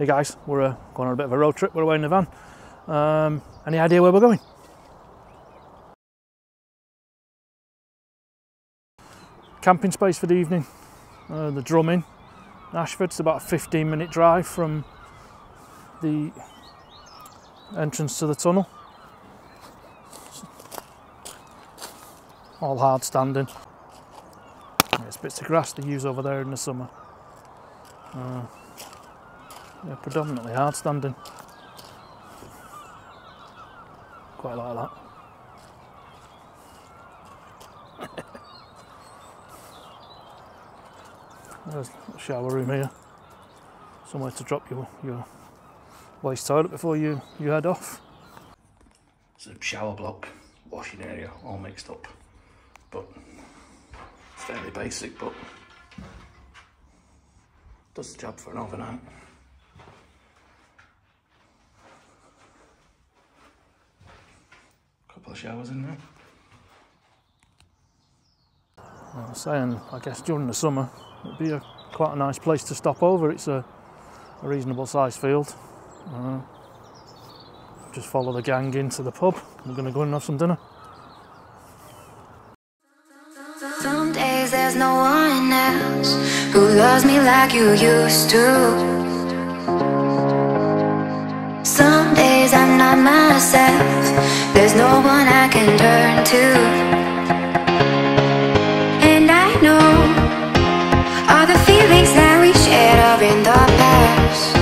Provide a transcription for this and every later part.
Hey guys, we're uh, going on a bit of a road trip. We're away in the van. Um, any idea where we're going? Camping space for the evening. Uh, the Drum Inn, Ashford. It's about a 15 minute drive from the entrance to the tunnel. All hard standing. There's bits of grass they use over there in the summer. Uh, yeah, predominantly hard standing. Quite like that. There's a shower room here. Somewhere to drop your, your waste toilet before you, you head off. It's a shower block, washing area, all mixed up. But fairly basic, but does the job for an overnight. Couple of showers in there. I was saying, I guess during the summer, it'd be a quite a nice place to stop over. It's a, a reasonable sized field. Uh, just follow the gang into the pub. We're going to go and have some dinner. Some days there's no one else who loves me like you used to. Days myself, there's no one I can turn to. And I know all the feelings that we shared are in the past.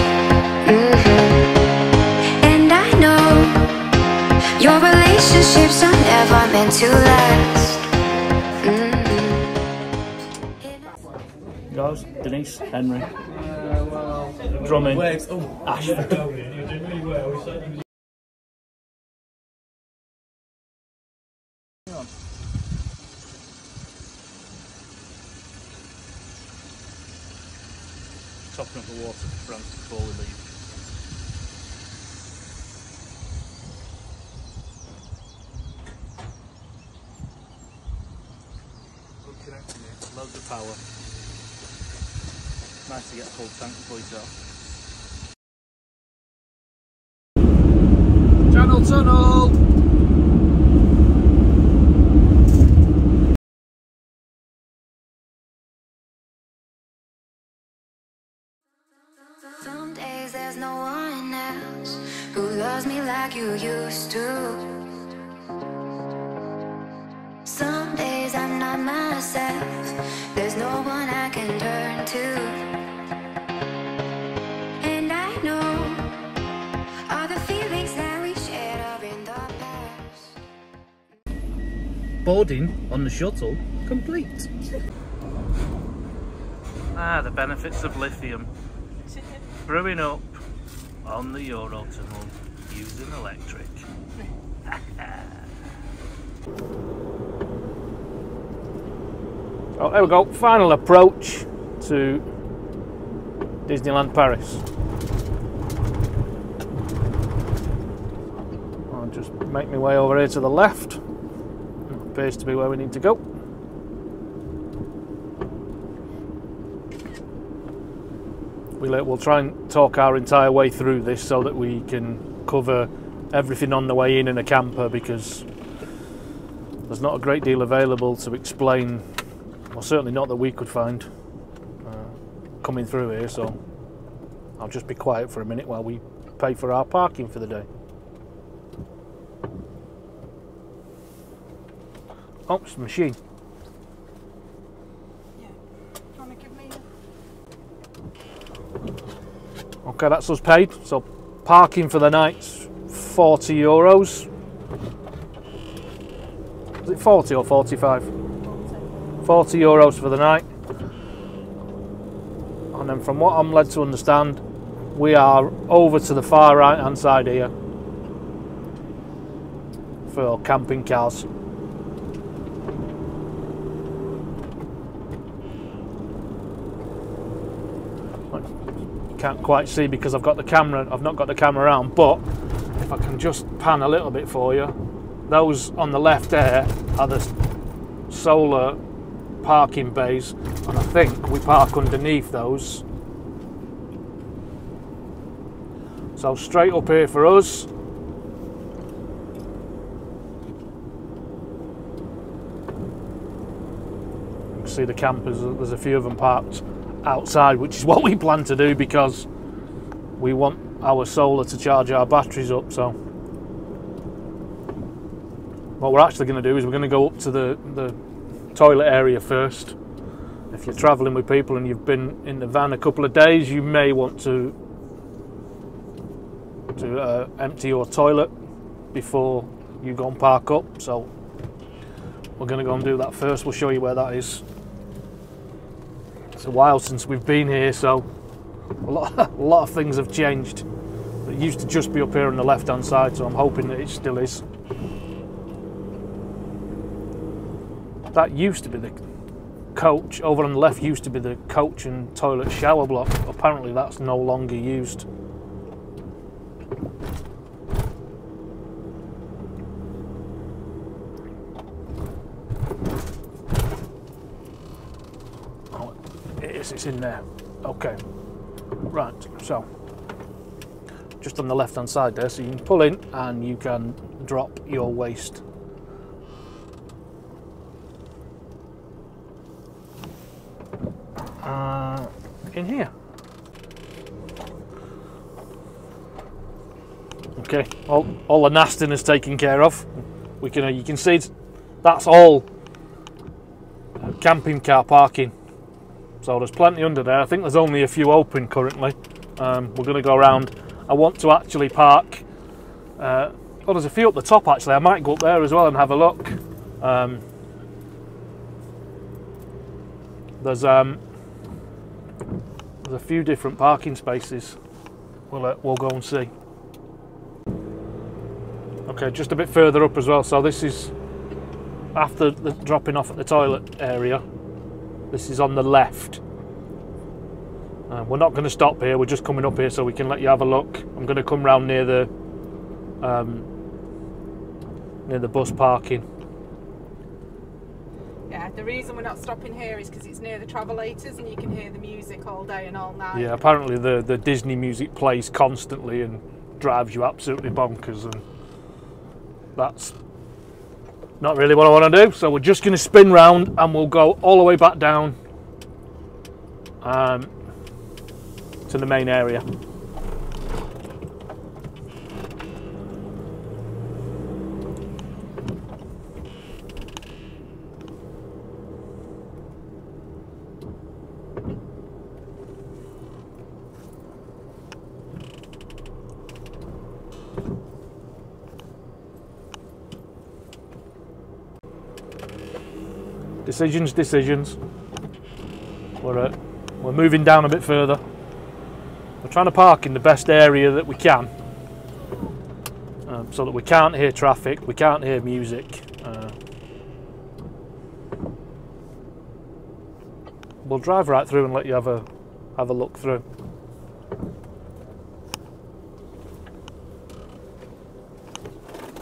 Mhm. And I know your relationships are never meant to last. Guys, Denise, Henry, Drum Inn, Ashford. Topping up the water for France before we leave. Good connection here, loads of power. Nice to get a full tank before you. Channel tunnel! The shuttle complete. ah, the benefits of lithium. Brewing up on the Eurotunnel using electric. oh, there we go. Final approach to Disneyland Paris. I'll just make my way over here to the left. Appears to be where we need to go. We'll, try and talk our entire way through this so that we can cover everything on the way in in a camper because there's not a great deal available to explain, well, certainly not that we could find uh, coming through here. So I'll just be quiet for a minute while we pay for our parking for the day. Oh, it's the machine. Okay, that's us paid. So parking for the night's 40 euros. Is it 40 or 45? 40 euros for the night. And then from what I'm led to understand, we are over to the far right hand side here for camping cars. Can't quite see because I've got the camera I've not got the camera around but if I can just pan a little bit for you those on the left there are the solar parking bays and I think we park underneath those So straight up here for us. You can see the campers, there's a few of them parked outside, which is what we plan to do because we want our solar to charge our batteries up. So what we're actually going to do is we're going to go up to the, the toilet area first. If you're travelling with people and you've been in the van a couple of days, you may want to to uh, empty your toilet before you go and park up. So we're going to go and do that first. We'll show you where that is. It's a while since we've been here, so a lot, a lot of things have changed. It used to just be up here on the left hand side, so I'm hoping that it still is. That used to be the coach, over on the left used to be the coach and toilet shower block. Apparently that's no longer used. Oh, it is, it's in there. Okay. Right, so just on the left hand side there, so you can pull in and you can drop your waste. Uh, in here. Okay, all, all the nastiness taken care of. We can, uh, you can see that's all camping car parking. So there's plenty under there. I think there's only a few open currently. Um, we're going to go around. I want to actually park. Uh, oh, there's a few up the top actually. I might go up there as well and have a look. Um, there's um, there's a few different parking spaces. We'll uh, we'll go and see. Okay, just a bit further up as well. So this is after the dropping off at the toilet area. This is on the left. Uh, we're not going to stop here. We're just coming up here so we can let you have a look. I'm going to come round near the um, near the bus parking. Yeah, the reason we're not stopping here is because it's near the travelators and you can hear the music all day and all night. Yeah, apparently the the Disney music plays constantly and drives you absolutely bonkers, and that's not really what I want to do. So we're just going to spin round and we'll go all the way back down um, to the main area. Decisions, decisions. We're uh, we're moving down a bit further. We're trying to park in the best area that we can, um, so that we can't hear traffic, we can't hear music. Uh, we'll drive right through and let you have a have a look through.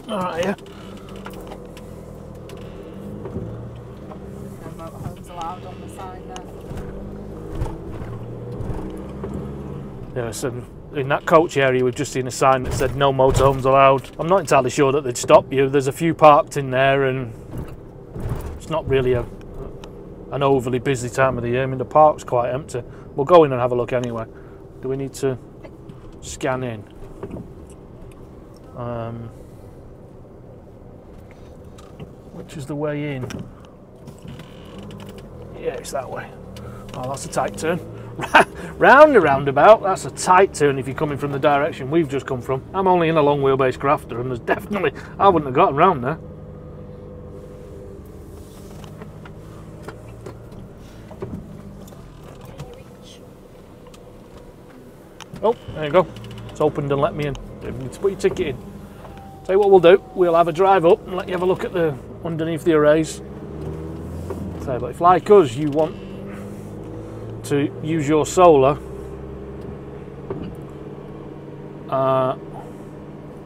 All right, yeah. No motorhomes allowed on the sign there. Yeah, so in that coach area, we've just seen a sign that said no motorhomes allowed. I'm not entirely sure that they'd stop you. There's a few parked in there, and it's not really a an overly busy time of the year. I mean, the park's quite empty. We'll go in and have a look anyway. Do we need to scan in? Um, which is the way in? Yeah, it's that way. Oh, that's a tight turn. Round the roundabout, that's a tight turn if you're coming from the direction we've just come from. I'm only in a long wheelbase Crafter and there's definitely, I wouldn't have gotten round there. Oh, there you go. It's opened and let me in. You need to put your ticket in. Tell you what we'll do, we'll have a drive up and let you have a look at the underneath the arrays. So, but if like us, you want to use your solar, uh,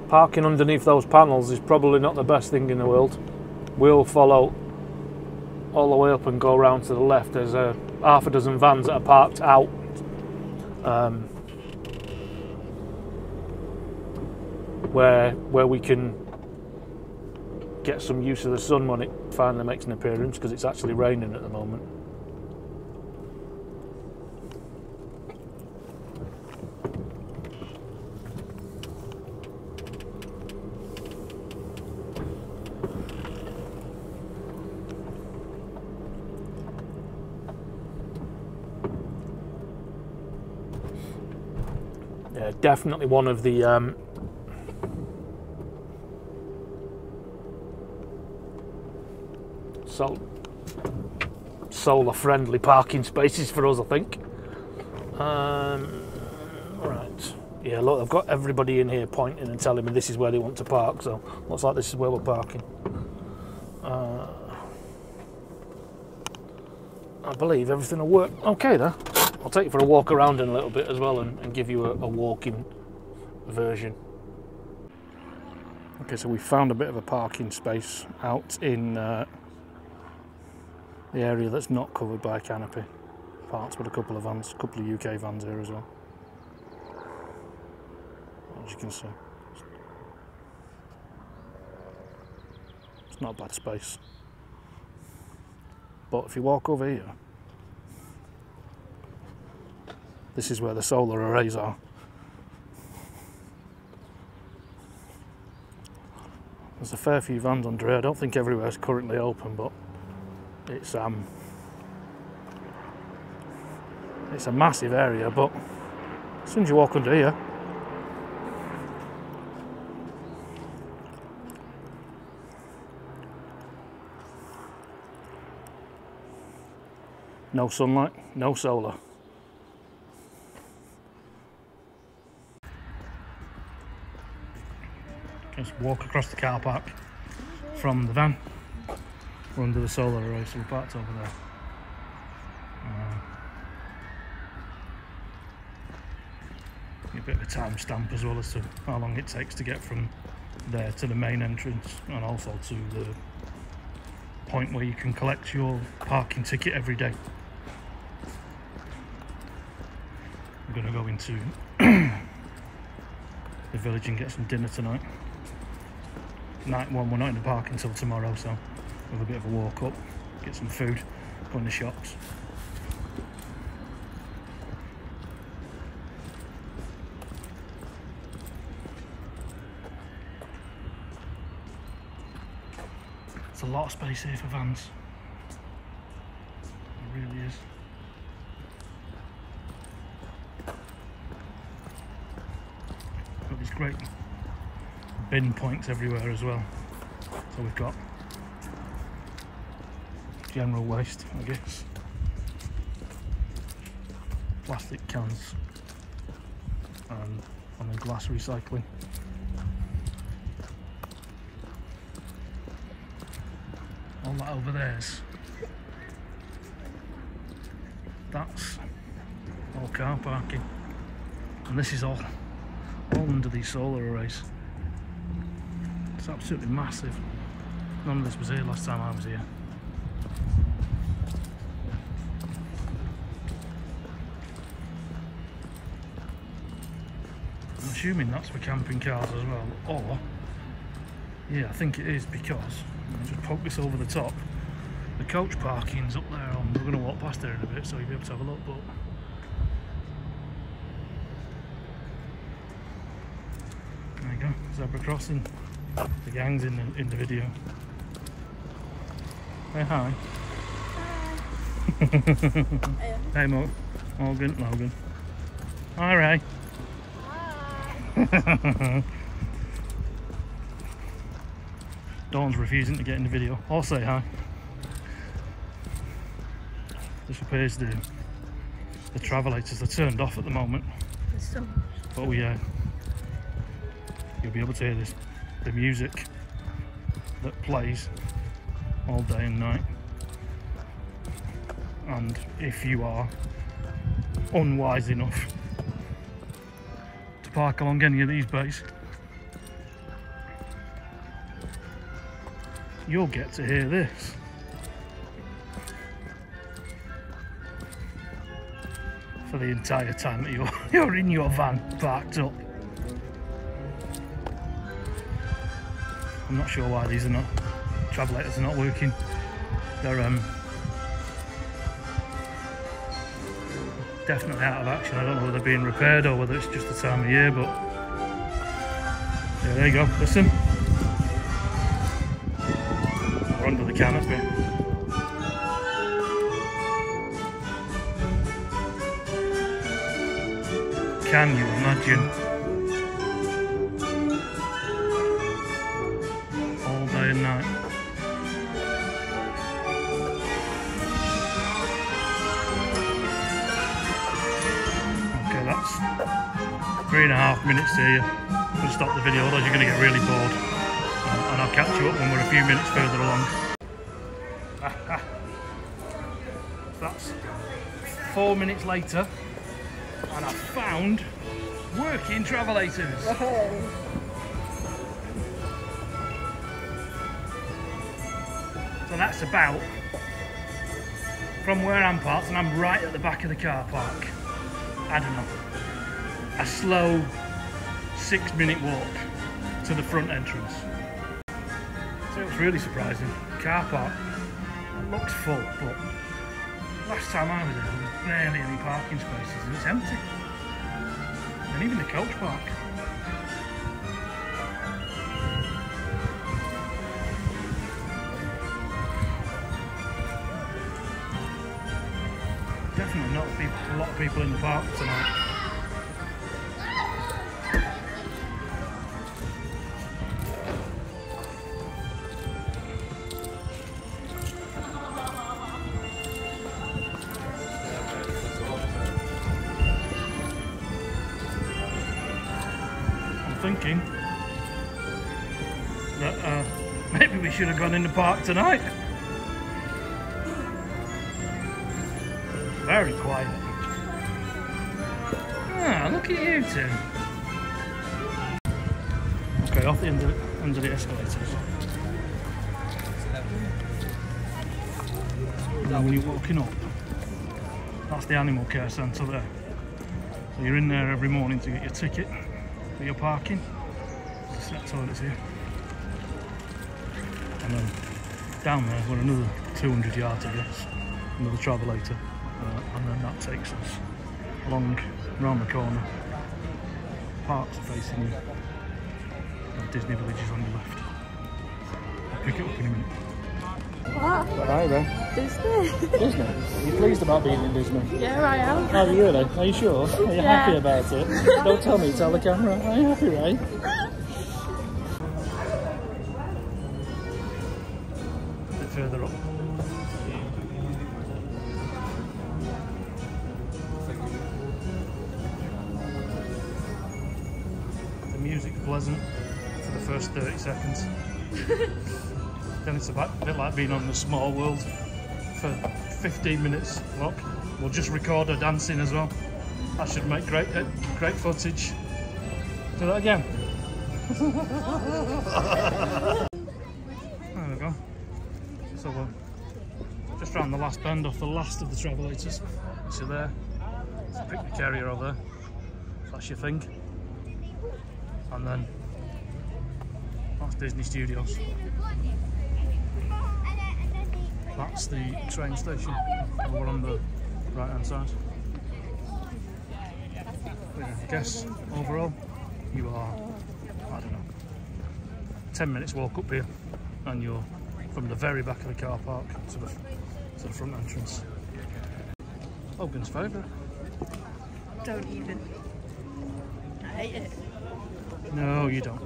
parking underneath those panels is probably not the best thing in the world. We'll follow all the way up and go around to the left. There's a half a dozen vans that are parked out. Um, where where we can get some use of the sun when it finally makes an appearance because it's actually raining at the moment. Yeah, definitely one of the um, sol- solar friendly parking spaces for us, I think. Um, right. Yeah, look, I've got everybody in here pointing and telling me this is where they want to park, so looks like this is where we're parking. Uh, I believe everything will work okay there. I'll take you for a walk around in a little bit as well and, and give you a, a walking version. Okay, so we found a bit of a parking space out in uh, the area that's not covered by canopy. Parked with a couple of vans, a couple of UK vans here as well. As you can see, it's not a bad space. But if you walk over here, this is where the solar arrays are. There's a fair few vans under here. I don't think everywhere is currently open, but it's um it's a massive area. But as soon as you walk under here, no sunlight, no solar. Walk across the car park from the van. We're under the solar array, so we're parked over there. Uh, a bit of a time stamp as well as to how long it takes to get from there to the main entrance and also to the point where you can collect your parking ticket every day. We're going to go into the village and get some dinner tonight. Night one, we're not in the park until tomorrow, so we'll have a bit of a walk up, get some food, go in the shops. It's a lot of space here for vans. It really is. Got these great bin points everywhere as well. So we've got general waste, I guess. Plastic cans and, and then glass recycling. All that over there's that's all car parking. And this is all all under these solar arrays. It's absolutely massive. None of this was here last time I was here. I'm assuming that's for camping cars as well, or yeah, I think it is because I'll just poke this over the top. The coach parking's up there. and we're going to walk past there in a bit, so you'll be able to have a look. But there you go, zebra crossing. The gang's in the in the video. Say hi. hey, Mo Morgan, Logan. Hi, Ray. Dawn's refusing to get in the video. I'll say hi. This appears the the travelators are turned off at the moment, but we uh, you'll be able to hear this the music that plays all day and night. And if you are unwise enough to park along any of these bays, you'll get to hear this. For the entire time that you're, you're in your van parked up. I'm not sure why these are not travelators are not working. They're um, definitely out of action. I don't know whether they're being repaired or whether it's just the time of year, but yeah, there you go. Listen. We're under the canopy. Can you imagine? Three and a half minutes to stop the video, otherwise you're going to get really bored. And I'll catch you up when we're a few minutes further along. That's four minutes later, and I found working travelators. So that's about from where I'm parked, and I'm right at the back of the car park. I don't know, a slow six minute walk to the front entrance. So it was really surprising. Car park looks full, but last time I was there, there was barely any parking spaces and it's empty. And even the coach park. Definitely not a lot of people in the park tonight. Gone in the park tonight. Very quiet. Ah, look at you two. Okay, off the end of, under the escalators. Now when you're walking up, that's the animal care centre there. So you're in there every morning to get your ticket for your parking. The set toilets here. And then down there we're another 200 yards I guess, another travelator. Uh, and then that takes us along round the corner. Parks are facing you. And Disney Village is on your left. I'll pick it up in a minute. What? Hi there. Disney? Disney? Are you pleased about being in Disney? yeah, I am. Are you really? Are you sure? Are you Yeah. happy about it? Don't tell me, tell the camera. Are you happy, Ray? A bit like being on the small world for 15 minutes. Look, we'll just record her dancing as well. That should make great uh, great footage. Do that again. there we go. So we're just round the last bend off the last of the travelators. See there? It's a picnic area over there. That's your thing. And then that's Disney Studios. That's the train station over on the right hand side. Yeah, I guess overall you are, I don't know, 10 minutes walk up here and you're from the very back of the car park to the, to the front entrance. Logan's favourite. Don't even. I hate it. No, you don't.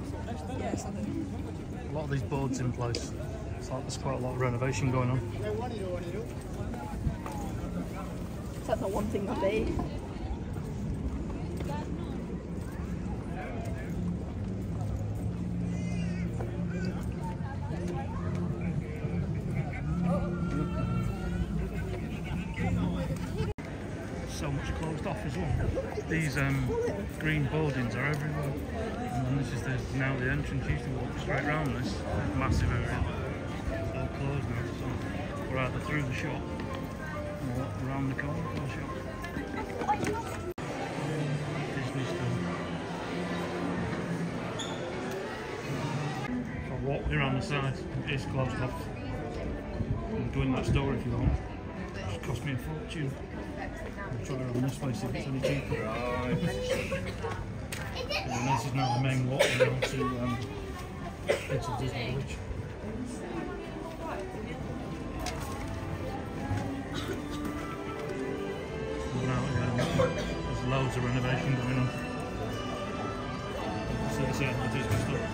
Yes, I do. A lot of these boards in place. It's like there's quite a lot of renovation going on. That's not one thing I be. So much closed off as well. These um, green buildings are everywhere. And this is the, now the entrance. You used to walk straight round this massive area. It's closed now. So we're either through the shop or around the corner from the shop. Disney store. So walk around the side. It is closed off. Go in that store if you want. It cost me a fortune. I'll try around this place if it's any cheaper. and this is now the main walk around to um, Disney Village. Loads of renovation going on. So it's the Disney store.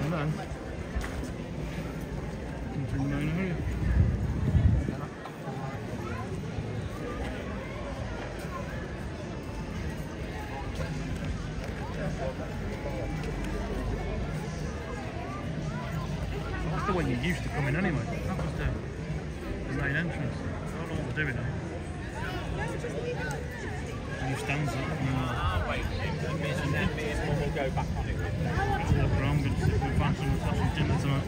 And then, entering the main area. That's the way you used to anyway. That was the, the main entrance. I don't know what they're doing now. New stands up. And, uh, We'll go back on it. Let's look around, we'll see if we can find someone have some dinner tonight.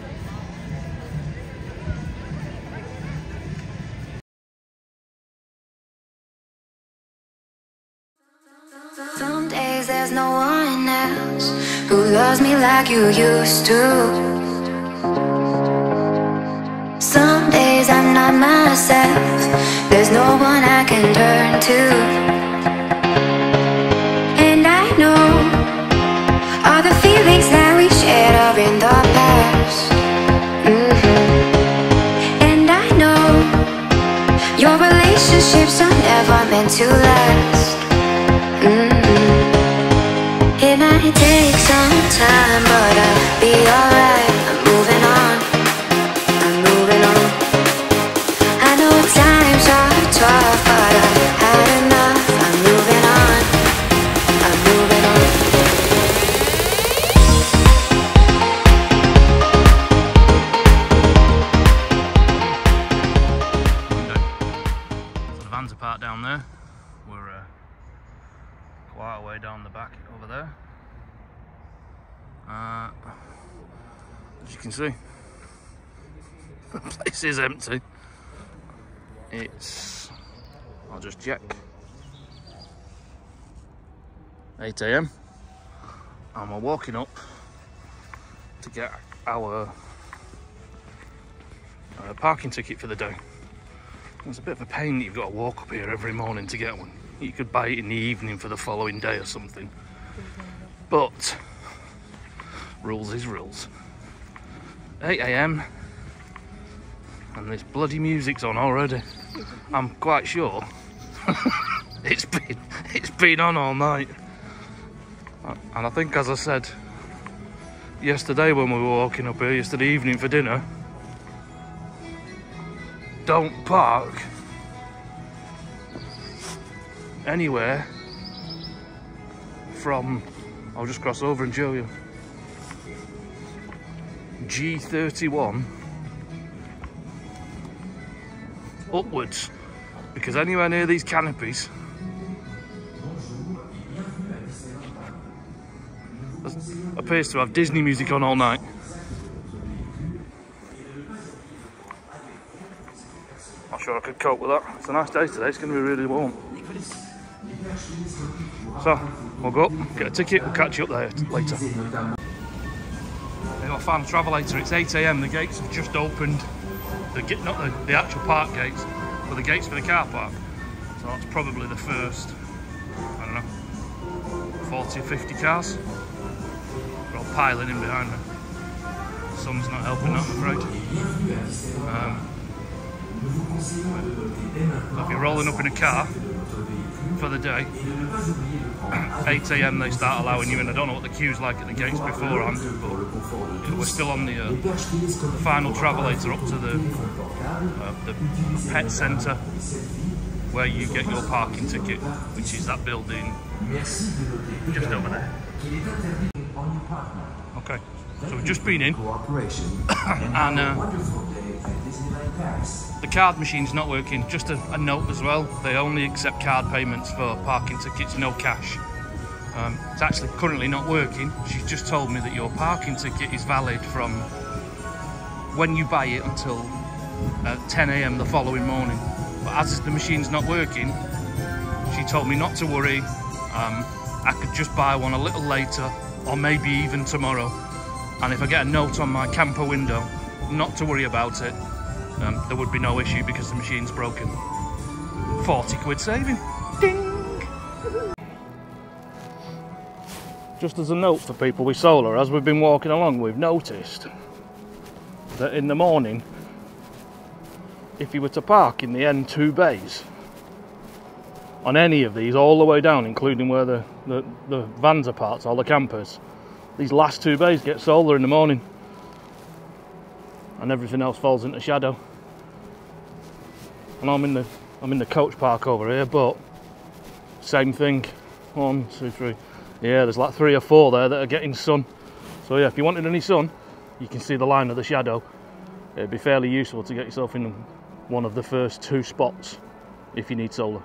Some days there's no one else who loves me like you used to. Some days I'm not myself, there's no one I can turn to. And I know all the feelings that we shared are in the past. Mhm. And I know your relationships are never meant to last. Mm-hmm. It might take some time, but I'll be alright. Can see, the place is empty. It's, I'll just check, 8 a.m. and we're walking up to get our uh, parking ticket for the day. It's a bit of a pain that you've got to walk up here every morning to get one. You could buy it in the evening for the following day or something. But rules is rules. 8 a.m. and this bloody music's on already. I'm quite sure it's been it's been on all night. And I think as I said yesterday when we were walking up here yesterday evening for dinner, don't park anywhere from I'll just cross over and show you G31 upwards because anywhere near these canopies appears to have Disney music on all night Not sure I could cope with that. It's a nice day today, it's going to be really warm. So, we'll go up, get a ticket, we'll catch you up there later. Found travelator, it's 8am, the gates have just opened. The, not the, the actual park gates, but the gates for the car park. So that's probably the first, I don't know, 40 or 50 cars. They're all piling in behind me. The sun's not helping, out, I'm afraid. Um, if you're rolling up in a car for the day, 8am they start allowing you in. I don't know what the queue's like at the gates beforehand, but we're still on the, uh, the final travelator up to the, uh, the pet centre where you get your parking ticket, which is that building just over there. Okay, so we've just been in and uh, the card machine's not working. Just a, a note as well, they only accept card payments for parking tickets, no cash. Um, it's actually currently not working. She's just told me that your parking ticket is valid from when you buy it until uh, 10 a.m. the following morning. But as the machine's not working, She told me not to worry. Um, I could just buy one a little later, or maybe even tomorrow. And if I get a note on my camper window, not to worry about it. Um, there would be no issue because the machine's broken. 40 quid saving. Ding! Just as a note for people with solar, as we've been walking along, we've noticed that in the morning, if you were to park in the N2 bays, on any of these, all the way down, including where the, the, the vans are parked, all the campers, these last two bays get solar in the morning and everything else falls into shadow. And I'm in the I'm in the coach park over here, but same thing. One, two, three. Yeah, there's like three or four there that are getting sun. So yeah, if you wanted any sun, you can see the line of the shadow. It'd be fairly useful to get yourself in one of the first two spots if you need solar.